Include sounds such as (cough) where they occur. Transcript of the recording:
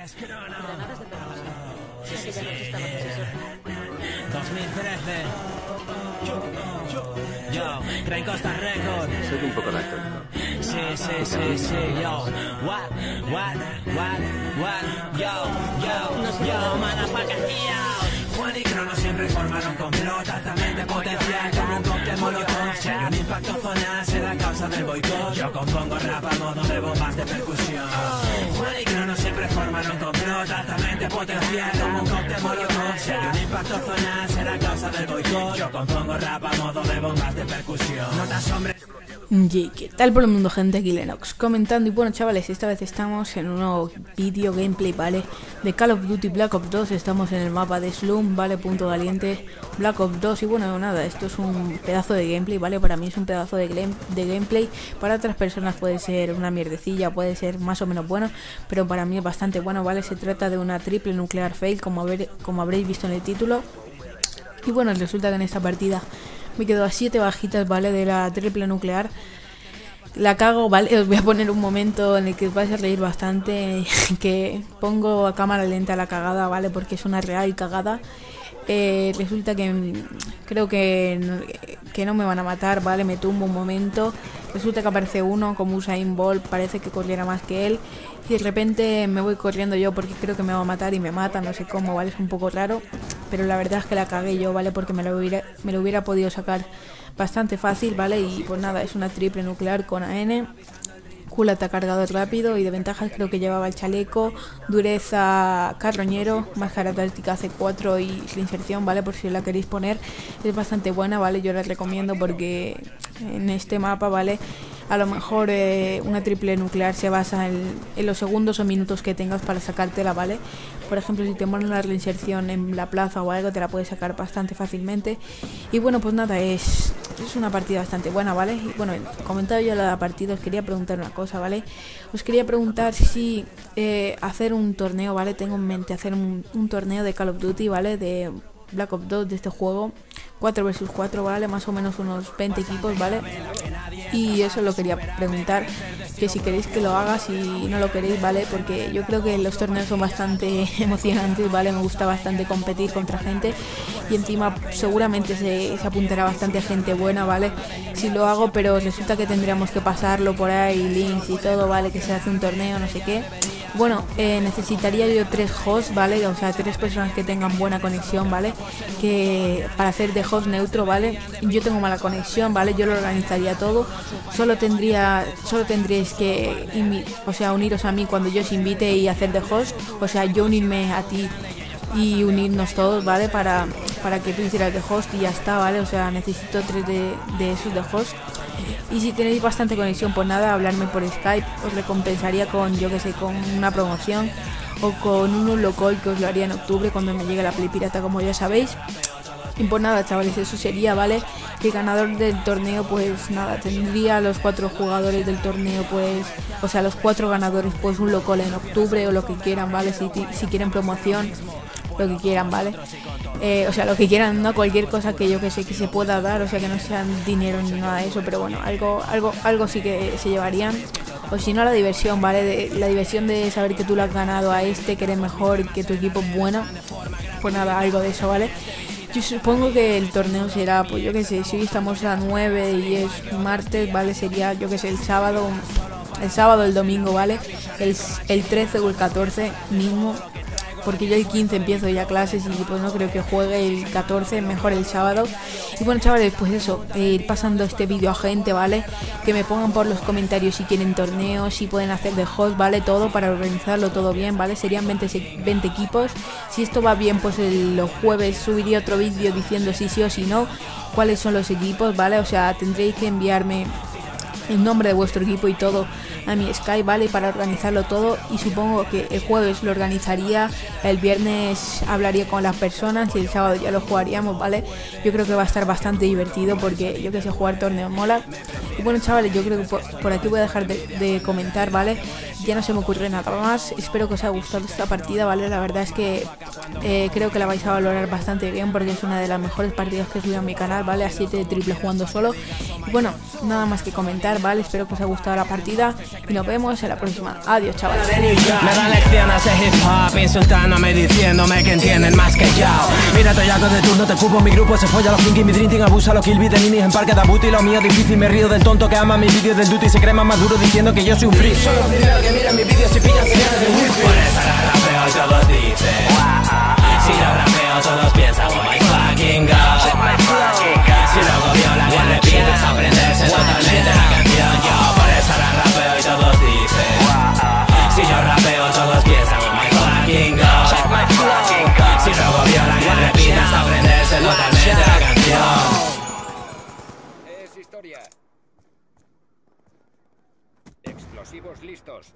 Granadas de percusión. Sí, que ya nos estaba eso. 2013. Yo, Crane Costa Record. Soy un poco. Sí, sí, sí, sí, yo. What, what, what, what, yo, yo, yo, motherfucker, yo. Juan y Crono siempre formaron complot altamente potencial como un cóctel molotov. Si hay un impacto zonal será causa del boicot. Yo compongo rap a modo de bombas de percusión. Juan y Crono siempre complot altamente potencial como un molotov. Si hay un impacto zonal será causa del boicot. Yo compongo rap modo de bombas de percusión. Notas hombres. Y ¿qué tal por el mundo gente? Aquí comentando y bueno chavales, esta vez estamos en un nuevo vídeo gameplay, ¿vale? De Call of Duty Black Ops 2, estamos en el mapa de Slum, ¿vale? Punto caliente, Black Ops 2 y bueno, nada, esto es un pedazo de gameplay, ¿vale? Para mí es un pedazo de, de gameplay, para otras personas puede ser una mierdecilla, puede ser más o menos bueno, pero para mí es bastante bueno, ¿vale? Se trata de una triple nuclear fail, como, haber- como habréis visto en el título. Y bueno, resulta que en esta partida me quedo a 7 bajitas, ¿vale? De la triple nuclear. La cago, ¿vale? Os (laughs) voy a poner un momento en el que os vais a reír bastante. (laughs) Que pongo a cámara lenta la cagada, ¿vale? Porque es una real cagada. Eh, resulta que mm, creo que que no me van a matar, ¿vale? Me tumbo un momento. Resulta que aparece uno como Usain Bolt, parece que corriera más que él. Y de repente me voy corriendo yo porque creo que me va a matar y me mata, no sé cómo, ¿vale? Es un poco raro. Pero la verdad es que la cagué yo, ¿vale? Porque me lo me lo hubiera podido sacar bastante fácil, ¿vale? Y pues nada, es una triple nuclear con AN. Culata cargado rápido y de ventajas creo que llevaba el chaleco, dureza carroñero, máscara táctica C4 y la inserción, ¿vale? Por si la queréis poner. Es bastante buena, ¿vale? Yo la recomiendo porque en este mapa, ¿vale? A lo mejor eh, una triple nuclear se basa en, en los segundos o minutos que tengas para sacártela, ¿vale? Por ejemplo, si te pones la reinserción en la plaza o algo, te la puedes sacar bastante fácilmente. Y bueno, pues nada, es, es una partida bastante buena, ¿vale? Y bueno, comentado yo la partida, os quería preguntar una cosa, ¿vale? Os quería preguntar si eh, hacer un torneo, ¿vale? Tengo en mente hacer un, un torneo de Call of Duty, ¿vale? De Black Ops 2 de este juego. 4 versus 4, ¿vale? Más o menos unos 20 equipos, ¿vale? Y eso lo quería preguntar, que si queréis que lo haga, si no lo queréis, ¿vale? Porque yo creo que los torneos son bastante (laughs) emocionantes, ¿vale? Me gusta bastante competir contra gente y encima seguramente se, se apuntará bastante gente buena, ¿vale? Si lo hago, pero resulta que tendríamos que pasarlo por ahí, links y todo, ¿vale? Que se hace un torneo, no sé qué. Bueno, eh, necesitaría yo tres hosts, ¿vale? O sea, tres personas que tengan buena conexión, ¿vale? Que para hacer de host neutro, ¿vale? Yo tengo mala conexión, ¿vale? Yo lo organizaría todo. Solo tendría, solo tendríais que, o sea, uniros a mí cuando yo os invite y hacer de host. O sea, yo unirme a ti y unirnos todos, ¿vale? Para, para que tú hicieras de host y ya está, ¿vale? O sea, necesito tres de, de esos de host. Y si tenéis bastante conexión, pues nada, hablarme por Skype, os recompensaría con, yo que sé, con una promoción o con un local que os lo haría en octubre cuando me llegue la Play Pirata, como ya sabéis. Y pues nada, chavales, eso sería, ¿vale? Que el ganador del torneo, pues nada, tendría los cuatro jugadores del torneo, pues, o sea, los cuatro ganadores, pues un local en octubre o lo que quieran, ¿vale? Si, si quieren promoción, lo que quieran, ¿vale? Eh, o sea, lo que quieran, no cualquier cosa que yo que sé que se pueda dar, o sea, que no sean dinero ni nada de eso, pero bueno, algo, algo, algo sí que se llevarían. O si no, la diversión, ¿vale? De- la diversión de saber que tú le has ganado a este, que eres mejor, que tu equipo es bueno. Pues nada, algo de eso, ¿vale? Yo supongo que el torneo será, pues yo que sé, si hoy estamos a 9 y es martes, ¿vale? Sería, yo que sé, el sábado, el sábado, el domingo, ¿vale? El, el 13 o el 14 mismo, porque yo el 15 empiezo ya clases y pues no creo que juegue el 14, mejor el sábado. Y bueno, chavales, pues eso, eh, ir pasando este vídeo a gente, ¿vale? Que me pongan por los comentarios si quieren torneos, si pueden hacer de host, ¿vale? Todo para organizarlo todo bien, ¿vale? Serían 20, se- 20 equipos. Si esto va bien, pues el- los jueves subiría otro vídeo diciendo si sí o si no, cuáles son los equipos, ¿vale? O sea, tendréis que enviarme el nombre de vuestro equipo y todo a mi Skype, ¿vale? Para organizarlo todo y supongo que el jueves lo organizaría, el viernes hablaría con las personas y el sábado ya lo jugaríamos, ¿vale? Yo creo que va a estar bastante divertido porque yo que sé jugar torneos mola. Y bueno, chavales, yo creo que por, por aquí voy a dejar de, de comentar, ¿vale? Ya no se me ocurre nada más. Espero que os haya gustado esta partida, ¿vale? La verdad es que eh, creo que la vais a valorar bastante bien porque es una de las mejores partidas que he subido a mi canal, ¿vale? A 7 de triple jugando solo. Y bueno, nada más que comentar, ¿vale? Espero que os haya gustado la partida y nos vemos en la próxima. Adiós, chavales. Me dan lecciones de hip hop Insultándome, diciéndome que entienden más que yo Mira, toyaco de turno, te cupo Mi grupo se folla los kinky, mi drinking Abusa los kill de minis en parque de abuti Lo mío difícil, me río del tonto que ama mis vídeos del duty Se cree más maduro diciendo que yo soy un freak Solo primero que miran Aprenderse totalmente la canción Es historia. Explosivos listos.